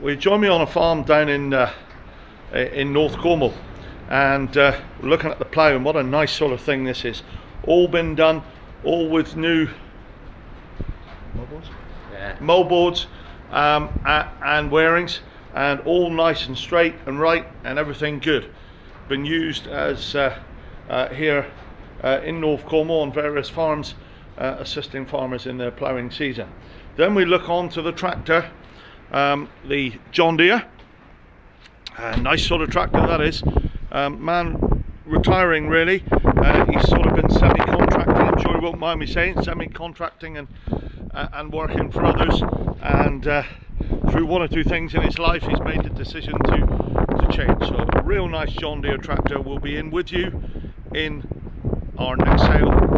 Well, you join me on a farm down in uh, in North Cornwall and uh, looking at the plough and what a nice sort of thing this is. All been done, all with new Yeah. moldboards um, and wearings and all nice and straight and right and everything good. Been used as uh, uh, here uh, in North Cornwall on various farms uh, assisting farmers in their ploughing season. Then we look on to the tractor, um, the John Deere. A nice sort of tractor that is. Um, man retiring really. Uh, he's sort of been semi-contracting, I'm sure he won't mind me saying, semi-contracting and uh, and working for others. And uh, through one or two things in his life, he's made the decision to to change. So a real nice John Deere tractor will be in with you in our next sale